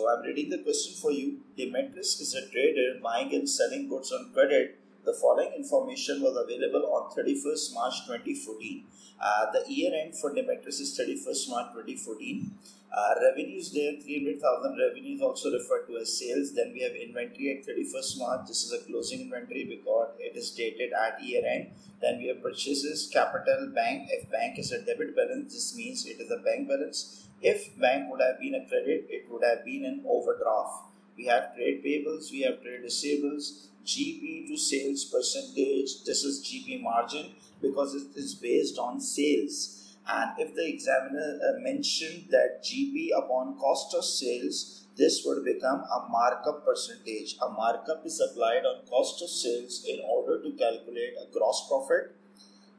So I'm reading the question for you. Demetris is a trader buying and selling goods on credit. The following information was available on 31st March 2014. Uh, the year end for Demetris is 31st March 2014. Uh, revenues there 300,000 revenues also referred to as sales. Then we have inventory at 31st March. This is a closing inventory because it is dated at year end. Then we have purchases, capital, bank. If bank is a debit balance, this means it is a bank balance if bank would have been a credit, it would have been an overdraft. We have trade payables, we have trade receivables, GP to sales percentage. This is GP margin because it is based on sales. And if the examiner uh, mentioned that GP upon cost of sales, this would become a markup percentage. A markup is applied on cost of sales in order to calculate a gross profit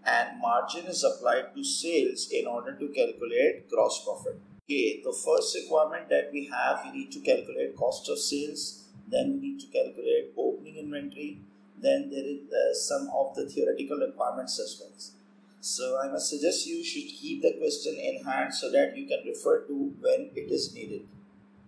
and margin is applied to sales in order to calculate gross profit. Okay, the first requirement that we have, we need to calculate cost of sales, then we need to calculate opening inventory, then there is uh, some of the theoretical requirements as well. So I must suggest you should keep the question in hand so that you can refer to when it is needed.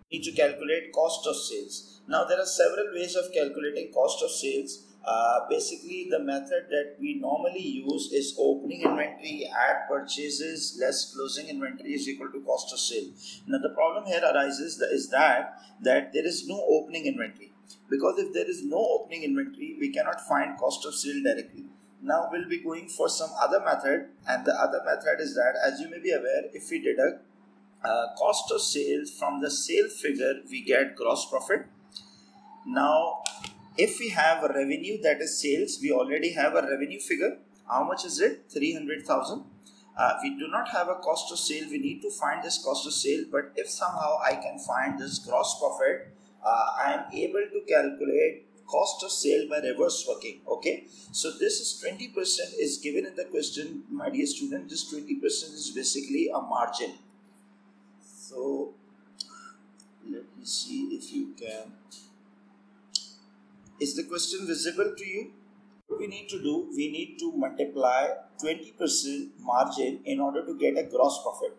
Need to calculate cost of sales. Now there are several ways of calculating cost of sales uh, basically the method that we normally use is opening inventory add purchases less closing inventory is equal to cost of sale. Now the problem here arises is that that there is no opening inventory. Because if there is no opening inventory we cannot find cost of sale directly. Now we'll be going for some other method and the other method is that as you may be aware if we deduct uh, cost of sales from the sale figure we get gross profit. Now if we have a revenue that is sales we already have a revenue figure. How much is it? 300000 uh, we do not have a cost of sale. We need to find this cost of sale. But if somehow i can find this gross profit uh, i am able to calculate cost of sale by reverse working. Okay? So this is 20% is given in the question my dear student. This 20% is basically a margin. So let me see if you can is the question visible to you? What we need to do, we need to multiply 20% margin in order to get a gross profit.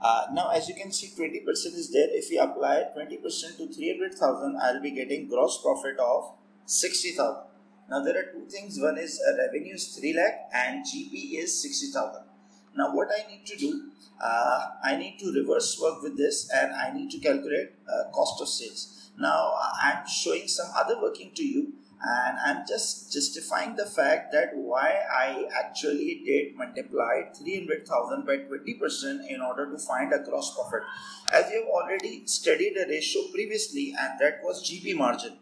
Uh, now, as you can see, 20% is there. If we apply 20% to 300,000, I'll be getting gross profit of 60,000. Now, there are two things. One is uh, revenue is 3 lakh and GP is 60,000. Now, what I need to do, uh, I need to reverse work with this and I need to calculate uh, cost of sales. Now I'm showing some other working to you and I'm just justifying the fact that why I actually did multiply 300,000 by 20% in order to find a gross profit. As you have already studied a ratio previously and that was GP margin.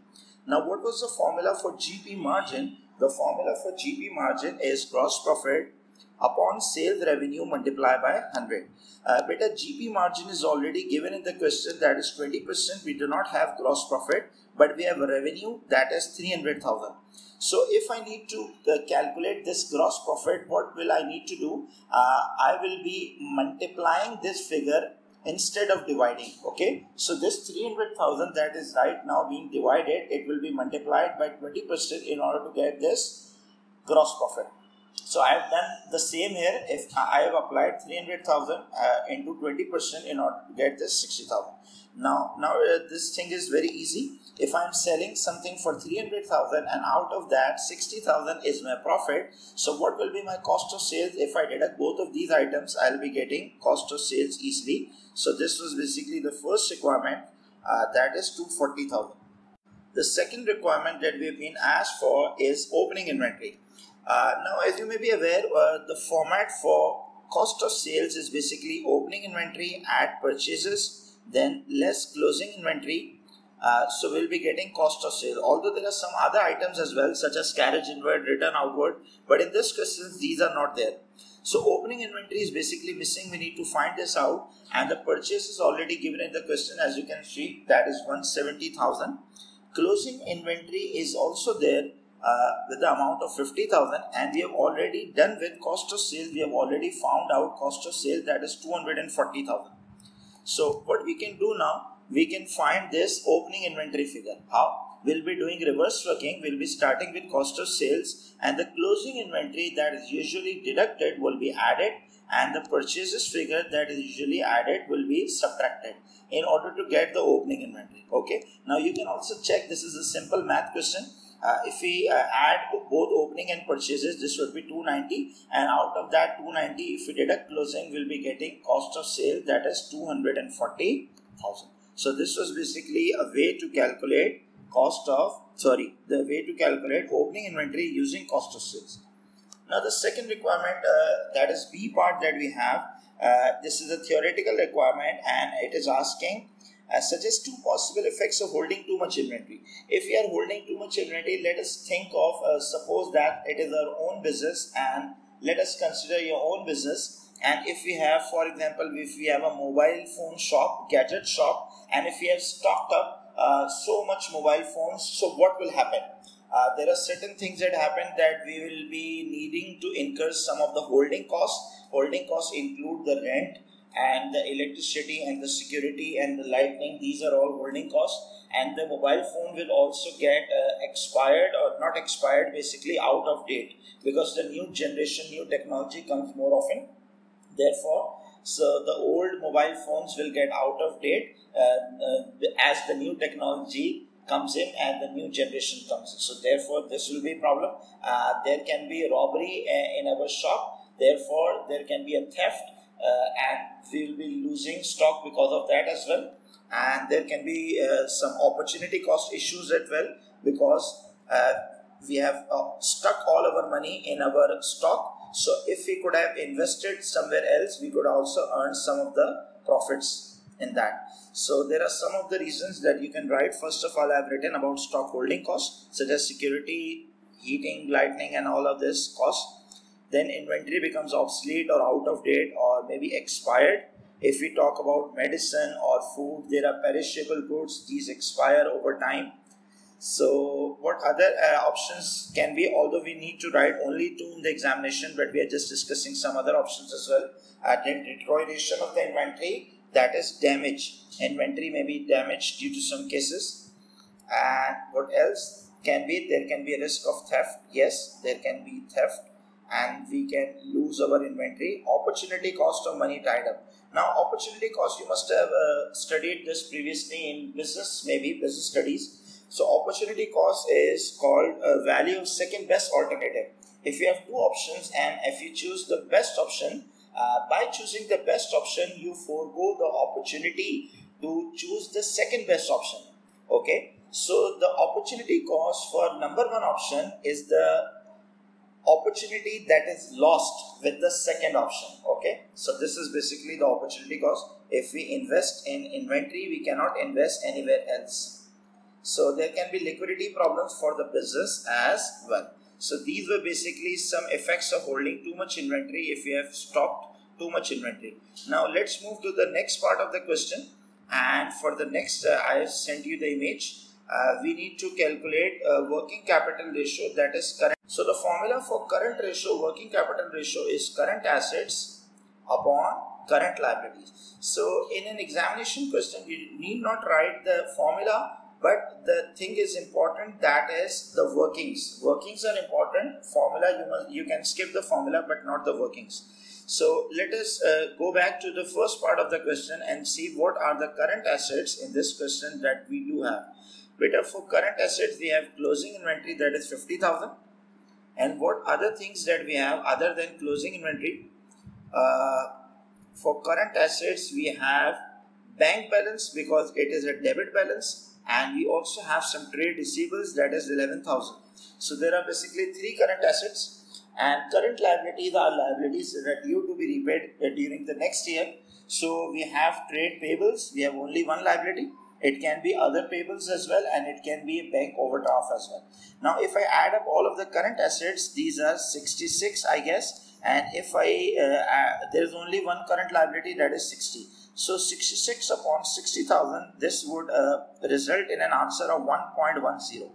Now what was the formula for GP margin? The formula for GP margin is gross profit upon sales revenue multiplied by 100. Uh, but a GP margin is already given in the question that is 20%. We do not have gross profit, but we have a revenue that is 300,000. So if I need to uh, calculate this gross profit, what will I need to do? Uh, I will be multiplying this figure instead of dividing okay so this 300000 that is right now being divided it will be multiplied by 20% in order to get this gross profit so I have done the same here. If I have applied 300,000 uh, into 20% in order to get this 60,000. Now, now uh, this thing is very easy. If I'm selling something for 300,000 and out of that 60,000 is my profit. So what will be my cost of sales? If I deduct both of these items, I'll be getting cost of sales easily. So this was basically the first requirement uh, that is 240,000. The second requirement that we've been asked for is opening inventory. Uh, now, as you may be aware, uh, the format for cost of sales is basically opening inventory, add purchases, then less closing inventory. Uh, so we'll be getting cost of sale. Although there are some other items as well, such as carriage inward, return outward, but in this question, these are not there. So opening inventory is basically missing. We need to find this out, and the purchase is already given in the question. As you can see, that is one seventy thousand. Closing inventory is also there uh, with the amount of 50,000 and we have already done with cost of sales. we have already found out cost of sales that is 240,000 so what we can do now we can find this opening inventory figure. How? We'll be doing reverse working we'll be starting with cost of sales and the closing inventory that is usually deducted will be added and the purchases figure that is usually added will be subtracted in order to get the opening inventory. Okay? Now you can also check this is a simple math question uh, if we uh, add both opening and purchases this would be 290 and out of that 290 if we deduct closing we'll be getting cost of sale that is 240000 so this was basically a way to calculate cost of sorry the way to calculate opening inventory using cost of sales. Now the second requirement uh, that is b part that we have uh, this is a theoretical requirement and it is asking uh, suggest two possible effects of holding too much inventory. If we are holding too much inventory, let us think of uh, suppose that it is our own business and let us consider your own business. And if we have for example if we have a mobile phone shop gadget shop and if we have stocked up uh, so much mobile phones so what will happen? Uh, there are certain things that happen that we will be needing to incur some of the holding costs. Holding costs include the rent and the electricity and the security and the lightning these are all holding costs. And the mobile phone will also get uh, expired or not expired basically out of date because the new generation new technology comes more often. Therefore so the old mobile phones will get out of date uh, uh, as the new technology comes in and the new generation comes in. So therefore this will be a problem. Uh, there can be robbery uh, in our shop. Therefore there can be a theft and we will be losing stock because of that as well. And there can be uh, some opportunity cost issues as well because uh, we have stuck all our money in our stock. So if we could have invested somewhere else we could also earn some of the profits in that. So there are some of the reasons that you can write. First of all i've written about stock holding costs such as security heating lighting and all of this cost then inventory becomes obsolete or out of date or maybe expired. If we talk about medicine or food, there are perishable goods, these expire over time. So, what other uh, options can be? Although we need to write only two in the examination, but we are just discussing some other options as well. Uh, deterioration of the inventory, that is damage. Inventory may be damaged due to some cases. And what else can be? There can be a risk of theft. Yes, there can be theft and we can lose our inventory. Opportunity cost of money tied up. Now, opportunity cost, you must have uh, studied this previously in business, maybe business studies. So, opportunity cost is called a value of second best alternative. If you have two options and if you choose the best option, uh, by choosing the best option, you forego the opportunity to choose the second best option. Okay, so the opportunity cost for number one option is the opportunity that is lost with the second option okay? So this is basically the opportunity cost. If we invest in inventory we cannot invest anywhere else. So there can be liquidity problems for the business as well. So these were basically some effects of holding too much inventory if we have stocked too much inventory. Now let's move to the next part of the question. And for the next uh, i have sent you the image uh, we need to calculate a working capital ratio that is current. So the formula for current ratio, working capital ratio is current assets upon current liabilities. So in an examination question, you need not write the formula, but the thing is important that is the workings. Workings are important. Formula you must you can skip the formula, but not the workings. So let us uh, go back to the first part of the question and see what are the current assets in this question that we do have. But for current assets, we have closing inventory that is 50,000. And what other things that we have other than closing inventory? Uh, for current assets, we have bank balance because it is a debit balance and we also have some trade receivables that is 11,000. So there are basically three current assets and current liabilities are liabilities that are due to be repaid during the next year. So we have trade payables, we have only one liability it can be other payables as well and it can be a bank overdraft as well. Now if I add up all of the current assets, these are 66 I guess and if I, uh, there is only one current liability that is 60. So 66 upon 60,000 this would uh, result in an answer of 1.10.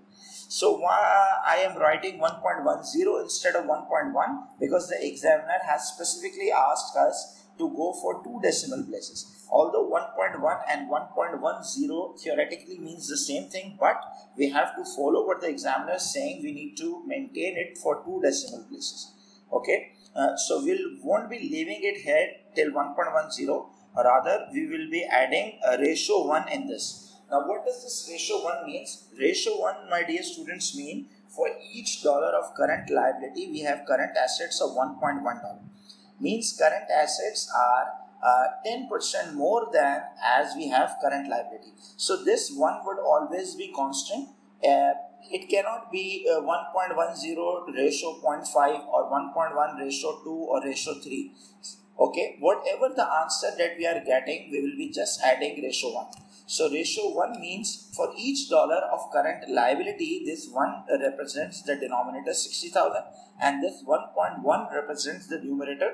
So why I am writing 1.10 instead of 1.1 because the examiner has specifically asked us to go for two decimal places although 1.1 and 1.10 theoretically means the same thing but we have to follow what the examiner is saying we need to maintain it for two decimal places okay Uh, so we'll won't be leaving it here till 1.10 rather we will be adding a ratio 1 in this. Now what does this ratio 1 means? Ratio 1 my dear students mean for each dollar of current liability we have current assets of 1.1 dollar. Means current assets are uh, 10% more than as we have current liability. So this one would always be constant. Uh, it cannot be uh, 1.10 ratio 0.5 or 1.1 ratio 2 or ratio 3 okay whatever the answer that we are getting we will be just adding ratio 1 so ratio 1 means for each dollar of current liability this 1 represents the denominator 60000 and this 1.1 represents the numerator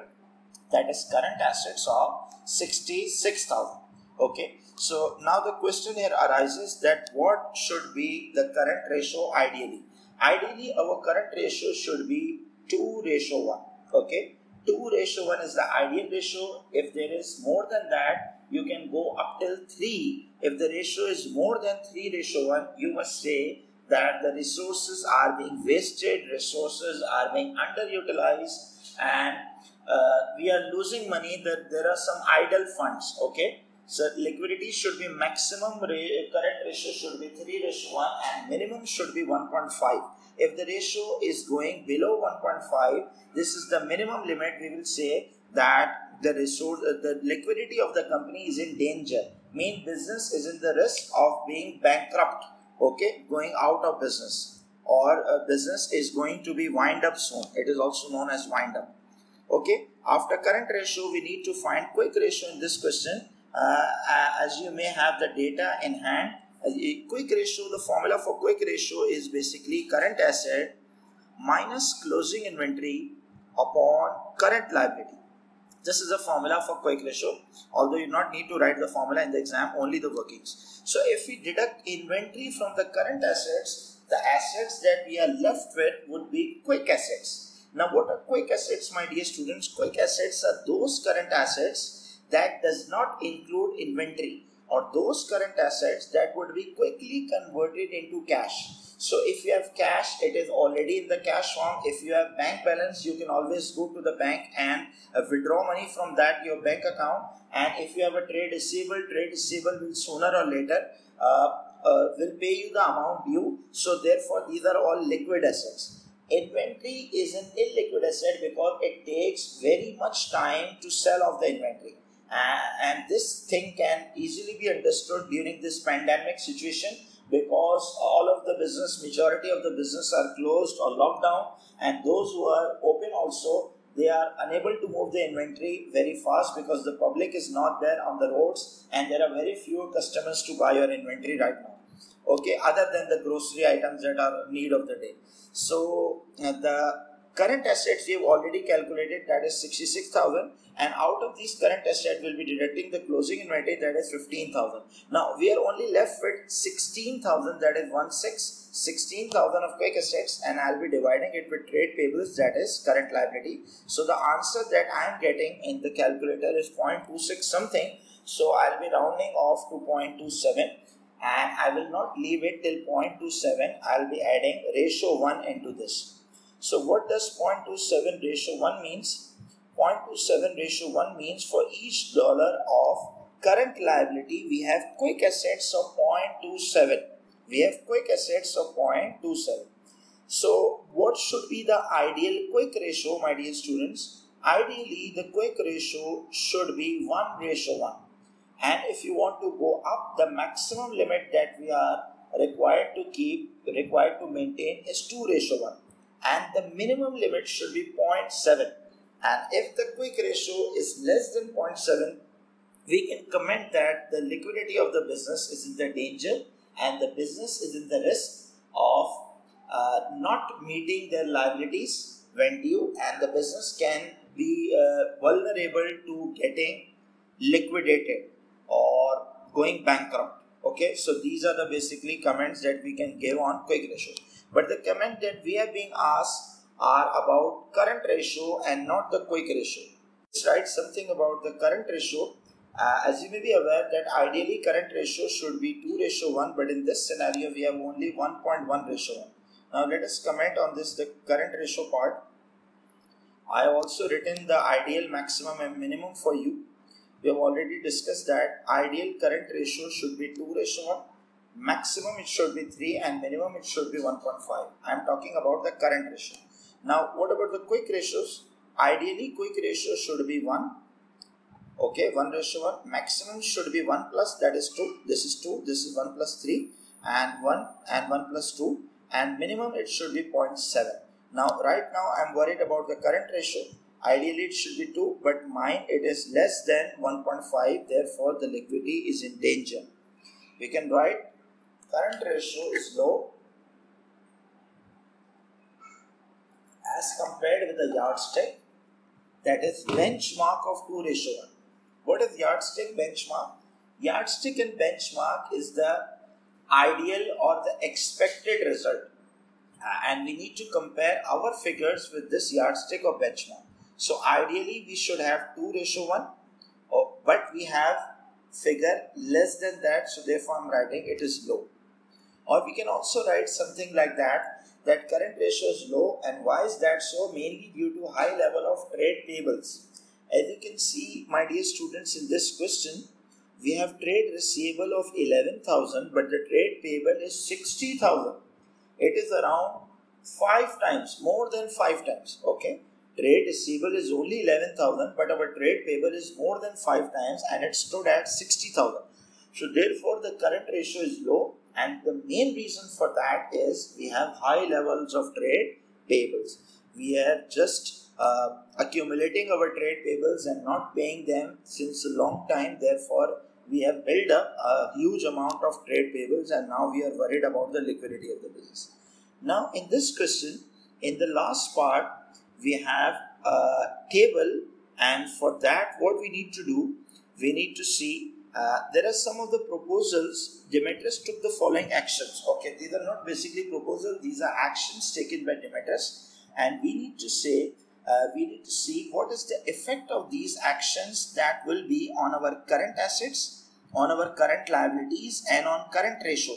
that is current assets of 66000 okay so now the question here arises that what should be the current ratio ideally? Ideally our current ratio should be 2 ratio 1 okay 2 ratio 1 is the ideal ratio. If there is more than that you can go up till 3 if the ratio is more than 3 ratio 1 you must say that the resources are being wasted resources are being underutilized and uh, we are losing money that there are some idle funds okay? So liquidity should be maximum current ratio should be 3 ratio 1 and minimum should be 1.5 if the ratio is going below 1.5 this is the minimum limit we will say that the resource uh, the liquidity of the company is in danger. Main business is in the risk of being bankrupt okay? Going out of business or a business is going to be wind up soon. It is also known as wind up okay? After current ratio we need to find quick ratio in this question. Uh, as you may have the data in hand a quick ratio the formula for quick ratio is basically current asset minus closing inventory upon current liability. This is the formula for quick ratio. Although you not need to write the formula in the exam only the workings. So if we deduct inventory from the current assets the assets that we are left with would be quick assets now, what are quick assets, my dear students? Quick assets are those current assets that does not include inventory or those current assets that would be quickly converted into cash. So if you have cash, it is already in the cash form. If you have bank balance, you can always go to the bank and uh, withdraw money from that your bank account. And if you have a trade receivable, trade receivable will sooner or later uh, uh, will pay you the amount due. So therefore, these are all liquid assets. Inventory is an illiquid asset because it takes very much time to sell off the inventory. and this thing can easily be understood during this pandemic situation because all of the business, majority of the business are closed or locked down, and those who are open also they are unable to move the inventory very fast because the public is not there on the roads and there are very few customers to buy your inventory right now okay other than the grocery items that are need of the day. So uh, the current assets we have already calculated that is 66000 and out of these current assets we'll be deducting the closing inventory that is 15000 now we are only left with 16000 that is 1 6 16000 of quick assets and i'll be dividing it with trade payables that is current liability. So the answer that i'm getting in the calculator is 0.26 something. So i'll be rounding off to 0.27 and I will not leave it till 0.27 I'll be adding ratio 1 into this. So what does 0.27 ratio 1 means? 0.27 ratio 1 means for each dollar of current liability we have quick assets of 0.27 we have quick assets of 0.27 so what should be the ideal quick ratio my dear students? Ideally the quick ratio should be 1 ratio 1 and if you want to go up the maximum limit that we are required to keep required to maintain is 2 ratio 1 and the minimum limit should be 0.7 and if the quick ratio is less than 0.7 we can comment that the liquidity of the business is in the danger and the business is in the risk of uh, not meeting their liabilities when due. And the business can be uh, vulnerable to getting liquidated or going bankrupt. Okay so these are the basically comments that we can give on quick ratio. But the comment that we are being asked are about current ratio and not the quick ratio. Let's write something about the current ratio. Uh, as you may be aware that ideally current ratio should be 2 ratio 1 but in this scenario we have only 1.1 ratio 1 now let us comment on this the current ratio part. I have also written the ideal maximum and minimum for you. We have already discussed that ideal current ratio should be 2 ratio 1, maximum it should be 3 and minimum it should be 1.5. I am talking about the current ratio. Now what about the quick ratios? Ideally quick ratio should be 1 okay 1 ratio 1 maximum should be 1 plus that is 2 this is 2 this is 1 plus 3 and 1 and 1 plus 2 and minimum it should be 0.7 now right now i'm worried about the current ratio ideally it should be 2 but mine it is less than 1.5 therefore the liquidity is in danger we can write current ratio is low as compared with the yardstick that is benchmark of 2 ratio 1 what is yardstick benchmark? Yardstick and benchmark is the ideal or the expected result. Uh, and we need to compare our figures with this yardstick or benchmark. So ideally we should have 2 ratio 1 oh, but we have figure less than that so therefore I'm writing it is low. Or we can also write something like that that current ratio is low and why is that so mainly due to high level of trade payables as you can see, my dear students, in this question, we have trade receivable of 11,000, but the trade payable is 60,000. It is around 5 times, more than 5 times, okay? Trade receivable is only 11,000, but our trade payable is more than 5 times and it stood at 60,000. So therefore, the current ratio is low and the main reason for that is we have high levels of trade payables. We are just uh, accumulating our trade payables and not paying them since a long time. Therefore, we have built up a huge amount of trade payables and now we are worried about the liquidity of the business. Now, in this question, in the last part, we have a table and for that what we need to do, we need to see uh, there are some of the proposals Demetris took the following actions. Okay, these are not basically proposals, these are actions taken by Demetris and we need to say uh, we need to see what is the effect of these actions that will be on our current assets, on our current liabilities, and on current ratio.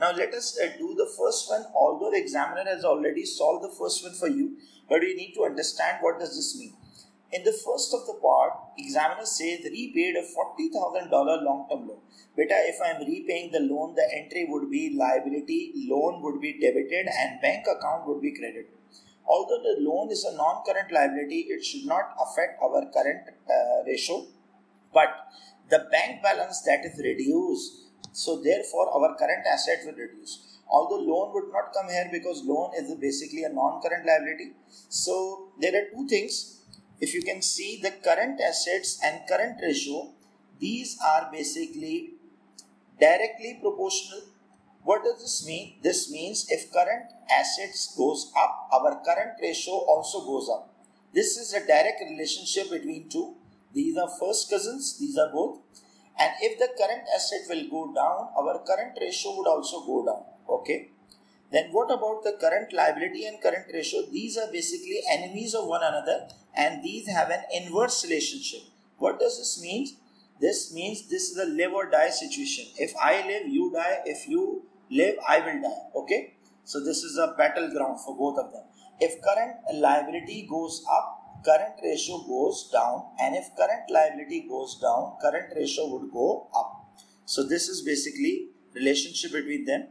Now let us uh, do the first one. Although the examiner has already solved the first one for you, but we need to understand what does this mean. In the first of the part, examiner says repaid a $40,000 long-term loan. Beta, if I am repaying the loan, the entry would be liability, loan would be debited and bank account would be credited. Although the loan is a non-current liability, it should not affect our current uh, ratio. But the bank balance that is reduced, so therefore our current asset will reduce. Although loan would not come here because loan is basically a non-current liability. So there are two things. If you can see the current assets and current ratio, these are basically directly proportional what does this mean? This means if current assets goes up, our current ratio also goes up. This is a direct relationship between two. These are first cousins, these are both. And if the current asset will go down, our current ratio would also go down. Okay. Then what about the current liability and current ratio? These are basically enemies of one another and these have an inverse relationship. What does this mean? This means this is a live or die situation. If I live, you die. If you live, I will die. Okay. So this is a battleground for both of them. If current liability goes up, current ratio goes down. And if current liability goes down, current ratio would go up. So this is basically relationship between them.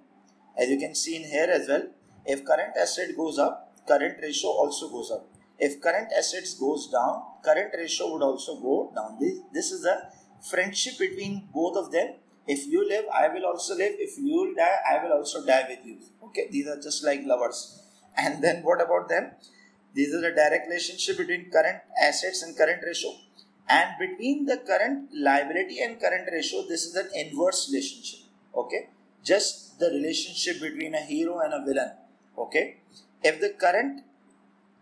As you can see in here as well. If current asset goes up, current ratio also goes up. If current assets goes down, current ratio would also go down. This, this is a friendship between both of them if you live, I will also live. If you die, I will also die with you. Okay, these are just like lovers. And then what about them? These are the direct relationship between current assets and current ratio. And between the current liability and current ratio, this is an inverse relationship. Okay, just the relationship between a hero and a villain. Okay, if the current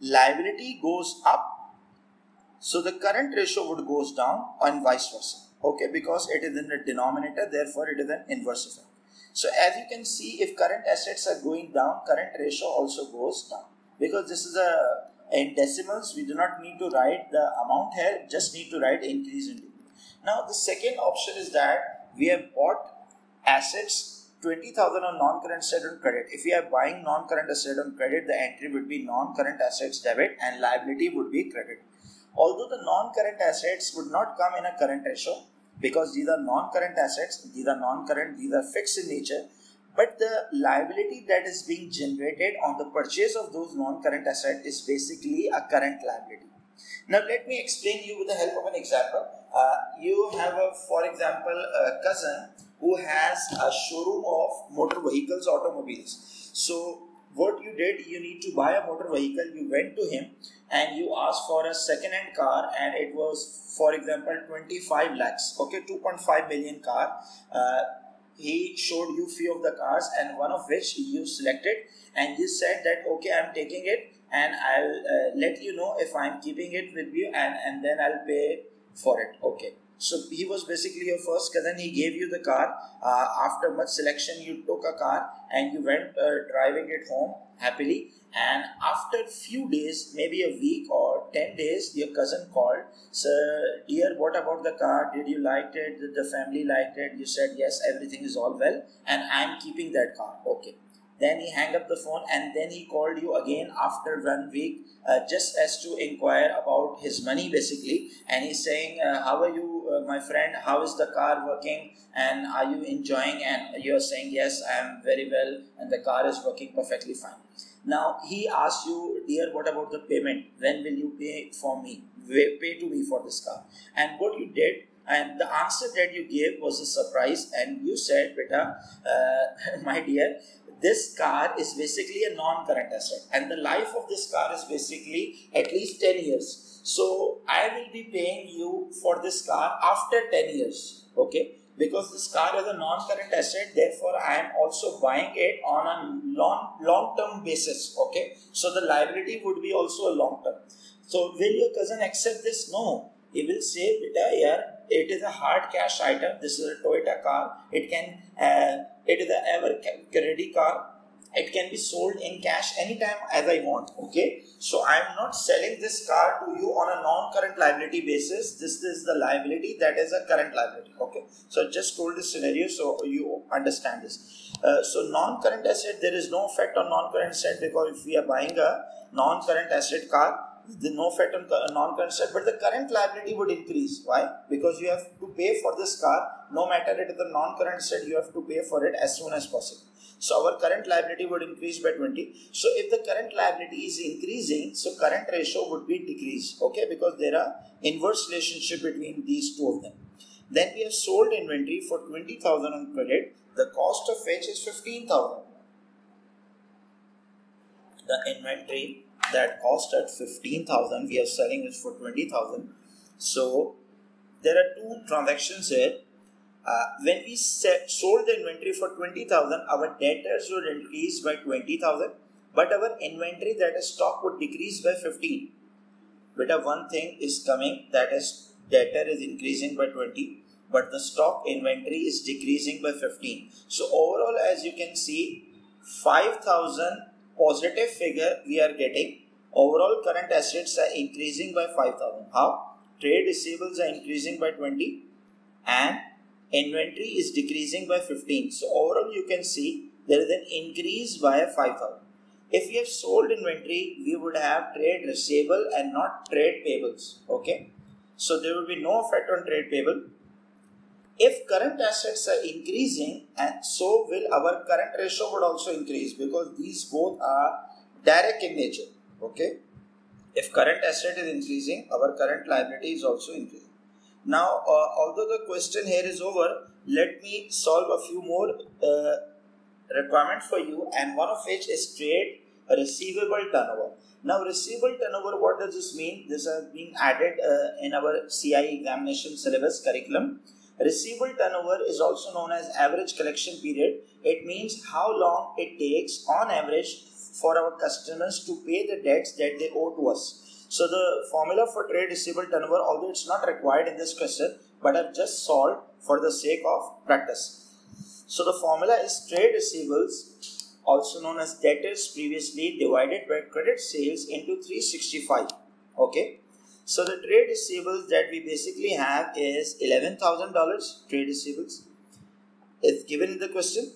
liability goes up, so the current ratio would goes down and vice versa okay? Because it is in the denominator therefore it is an inverse effect. So as you can see if current assets are going down current ratio also goes down. Because this is a in decimals we do not need to write the amount here just need to write increase in. Now the second option is that we have bought assets 20,000 on non-current asset on credit. If we are buying non-current asset on credit, the entry would be non-current assets debit and liability would be credit. Although the non-current assets would not come in a current ratio because these are non-current assets, these are non-current, these are fixed in nature, but the liability that is being generated on the purchase of those non-current assets is basically a current liability. Now let me explain you with the help of an example. Uh, you have a, for example, a cousin who has a showroom of motor vehicles, automobiles. So what you did, you need to buy a motor vehicle. You went to him and you asked for a second-hand car, and it was, for example, 25 lakhs. Okay, 2.5 million car. Uh, he showed you few of the cars, and one of which you selected, and you said that okay, I'm taking it, and I'll uh, let you know if I'm keeping it with you, and and then I'll pay for it. Okay so he was basically your first cousin. He gave you the car. Uh, after much selection, you took a car and you went uh, driving it home happily. And after few days, maybe a week or ten days, your cousin called. Sir, dear, what about the car? Did you like it? Did the family like it? You said yes, everything is all well, and I'm keeping that car. Okay. Then he hung up the phone and then he called you again after one week uh, just as to inquire about his money basically. And he's saying, uh, How are you, uh, my friend? How is the car working? And are you enjoying? And you're saying, Yes, I am very well, and the car is working perfectly fine. Now he asks you, Dear, what about the payment? When will you pay for me? Pay to me for this car. And what you did and the answer that you gave was a surprise and you said beta uh, my dear this car is basically a non-current asset and the life of this car is basically at least 10 years. So i will be paying you for this car after 10 years okay? Because this car is a non-current asset therefore i am also buying it on a long long term basis okay? So the liability would be also a long term so will your cousin accept this? No. He will say beta it is a hard cash item this is a toyota car it can uh, it is a ever ready car it can be sold in cash anytime as I want. Okay, so I am not selling this car to you on a non-current liability basis. This is the liability that is a current liability. Okay, so just told this scenario so you understand this. Uh, so non-current asset there is no effect on non-current asset because if we are buying a non-current asset car the no effect on non-current but the current liability would increase. Why? Because you have to pay for this car, no matter it is a non-current asset, you have to pay for it as soon as possible. So our current liability would increase by 20. So if the current liability is increasing, so current ratio would be decreased. Okay, because there are inverse relationship between these two of them. Then we have sold inventory for 20,000 on credit. The cost of which is 15,000. The inventory that cost at 15000 we are selling it for 20000 so there are two transactions here. Uh, when we set, sold the inventory for 20000 our debtors would increase by 20000 but our inventory that is stock would decrease by 15 but a one thing is coming that is debtor is increasing by 20 but the stock inventory is decreasing by 15 so overall as you can see 5000 positive figure we are getting. Overall current assets are increasing by 5000. How? Trade receivables are increasing by 20 and inventory is decreasing by 15. So overall you can see there is an increase by 5000. If we have sold inventory, we would have trade receivable and not trade payables. Okay. So there will be no effect on trade payable if current assets are increasing and so will our current ratio would also increase because these both are direct in nature okay? If current asset is increasing our current liability is also increasing. Now uh, although the question here is over let me solve a few more uh, requirements for you and one of which is trade receivable turnover. Now receivable turnover what does this mean? This has been added uh, in our CIE examination syllabus curriculum Receivable turnover is also known as average collection period. It means how long it takes on average for our customers to pay the debts that they owe to us. So the formula for trade receivable turnover, although it's not required in this question, but I've just solved for the sake of practice. So the formula is trade receivables, also known as debtors previously divided by credit sales into 365. Okay. So the trade receivables that we basically have is $11,000 trade receivables. It's given in the question.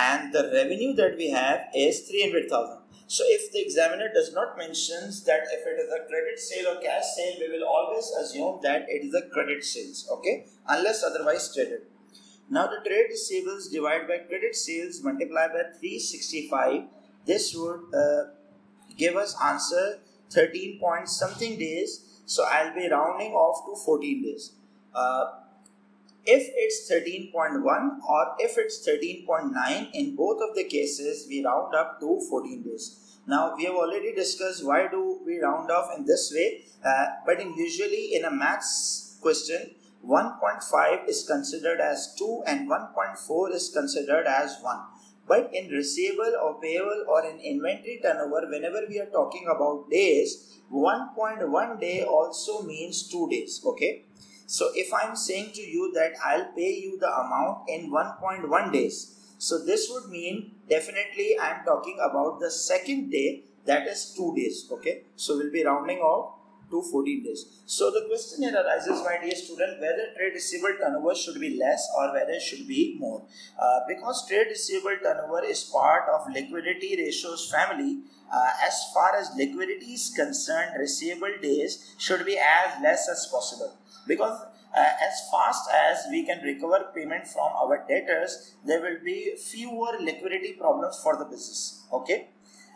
and the revenue that we have is 300,000. So if the examiner does not mention that if it is a credit sale or cash sale, we will always assume that it is a credit sales, okay, unless otherwise stated. Now the trade receivables divided by credit sales multiplied by 365, this would uh, give us answer 13 point something days. So I'll be rounding off to 14 days. Uh, if it's 13.1 or if it's 13.9, in both of the cases, we round up to 14 days. Now, we have already discussed why do we round off in this way, uh, but in usually in a maths question, 1.5 is considered as 2 and 1.4 is considered as 1. But in receivable or payable or in inventory turnover, whenever we are talking about days, 1.1 day also means 2 days, okay? So if I'm saying to you that I'll pay you the amount in 1.1 days, so this would mean definitely I'm talking about the second day that is 2 days, okay? So we'll be rounding off to 14 days. So the question here arises, my dear student, whether trade receivable turnover should be less or whether it should be more. Uh, because trade receivable turnover is part of liquidity ratios family, uh, as far as liquidity is concerned, receivable days should be as less as possible because uh, as fast as we can recover payment from our debtors there will be fewer liquidity problems for the business okay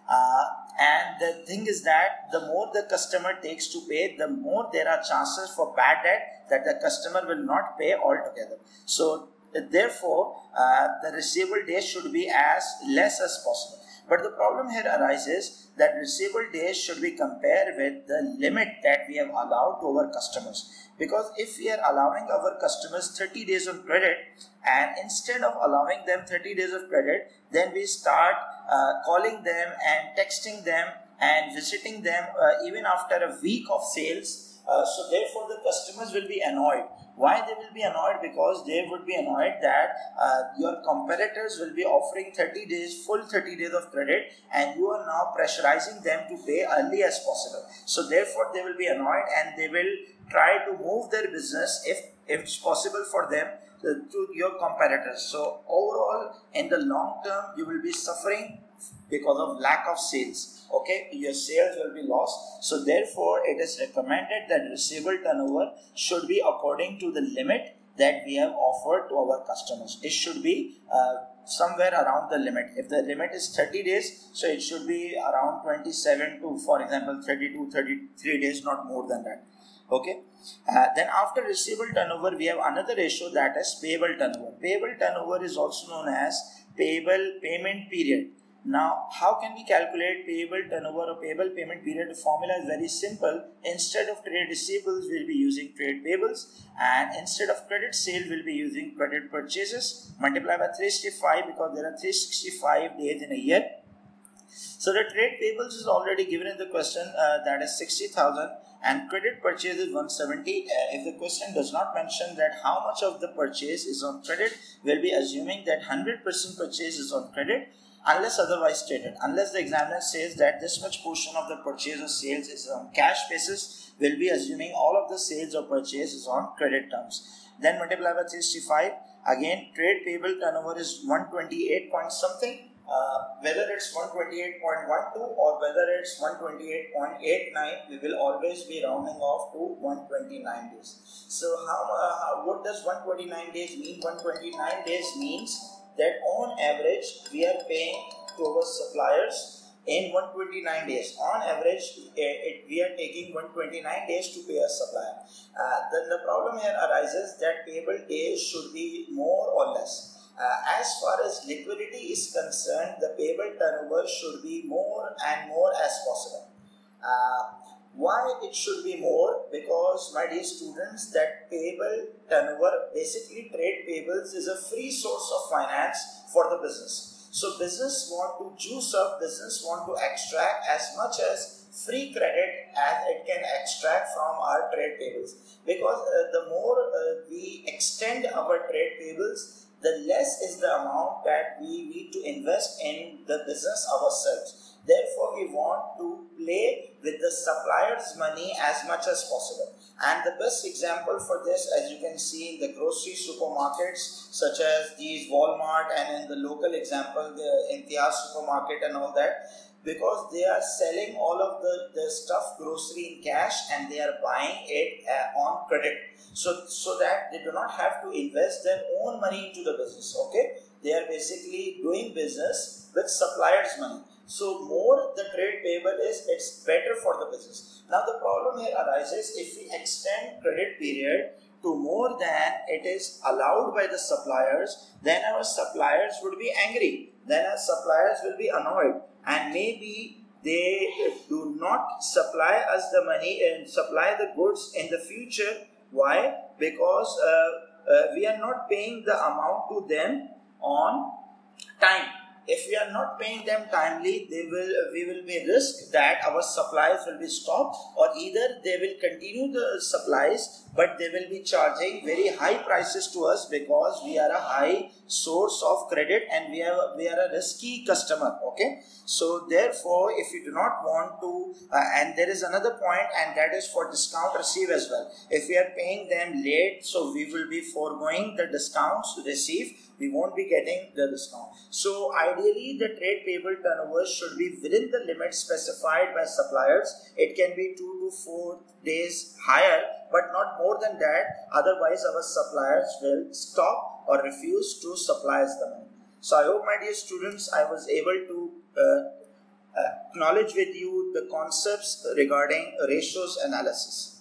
uh, and the thing is that the more the customer takes to pay the more there are chances for bad debt that the customer will not pay altogether. So therefore uh, the receivable days should be as less as possible but the problem here arises that receivable days should be compared with the limit that we have allowed to our customers. Because if we are allowing our customers 30 days of credit and instead of allowing them 30 days of credit, then we start uh, calling them and texting them and visiting them uh, even after a week of sales. Uh, so therefore the customers will be annoyed why they will be annoyed? Because they would be annoyed that uh, your competitors will be offering 30 days, full 30 days of credit, and you are now pressurizing them to pay early as possible. So therefore, they will be annoyed and they will try to move their business if, if it's possible for them to your competitors. So overall, in the long term, you will be suffering because of lack of sales. Okay, your sales will be lost. So therefore, it is recommended that receivable turnover should be according to the limit that we have offered to our customers. It should be uh, somewhere around the limit. If the limit is 30 days, so it should be around 27 to, for example, 32, 33 days, not more than that okay uh, then after receivable turnover we have another ratio that is payable turnover payable turnover is also known as payable payment period now how can we calculate payable turnover or payable payment period? The formula is very simple. Instead of trade receivables we'll be using trade payables. And instead of credit sale we'll be using credit purchases. Multiply by 365 because there are 365 days in a year. So the trade payables is already given in the question uh, that is 60,000 and credit purchase is 170. Uh, if the question does not mention that how much of the purchase is on credit, we'll be assuming that 100% purchase is on credit unless otherwise stated. Unless the examiner says that this much portion of the purchase or sales is on cash basis, we'll be assuming all of the sales or purchase is on credit terms. Then multiply by 365. Again, trade payable turnover is 128 point something uh, whether it's 128.12 or whether it's 128.89 we will always be rounding off to 129 days so how, uh, how what does 129 days mean 129 days means that on average we are paying to our suppliers in 129 days. On average it, it, we are taking 129 days to pay a supplier. Uh, then the problem here arises that payable days should be more or less. Uh, as far as liquidity is concerned, the payable turnover should be more and more as possible. Uh, why it should be more? Because, my dear students, that payable turnover, basically trade payables, is a free source of finance for the business. So, business want to juice up, business want to extract as much as free credit as it can extract from our trade payables. Because uh, the more uh, we extend our trade payables, the less is the amount that we need to invest in the business ourselves. Therefore, we want to play with the supplier's money as much as possible. And the best example for this, as you can see in the grocery supermarkets, such as these Walmart, and in the local example, the Imtiaz supermarket and all that, because they are selling all of the, the stuff grocery in cash and they are buying it uh, on credit. So so that they do not have to invest their own money into the business okay? They are basically doing business with suppliers money so more the trade payable is it's better for the business now the problem here arises if we extend credit period to more than it is allowed by the suppliers then our suppliers would be angry then our suppliers will be annoyed and maybe they do not supply us the money and supply the goods in the future. Why? Because uh, uh, we are not paying the amount to them on time if we are not paying them timely they will we will be risk that our supplies will be stopped or either they will continue the supplies but they will be charging very high prices to us because we are a high source of credit and we are we are a risky customer okay? So therefore if you do not want to uh, and there is another point and that is for discount receive as well. If we are paying them late so we will be foregoing the discounts receive. We won't be getting the discount. So ideally the trade payable turnover should be within the limit specified by suppliers. It can be two to four days higher but not more than that otherwise our suppliers will stop or refuse to supply us the money. So I hope my dear students I was able to uh, uh, acknowledge with you the concepts regarding ratios analysis.